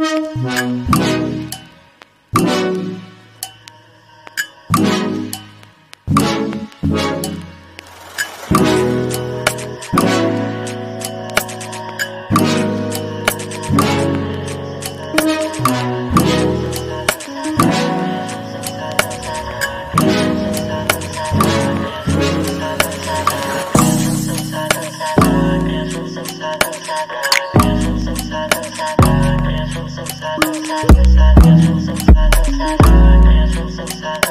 Bye. Thank sad.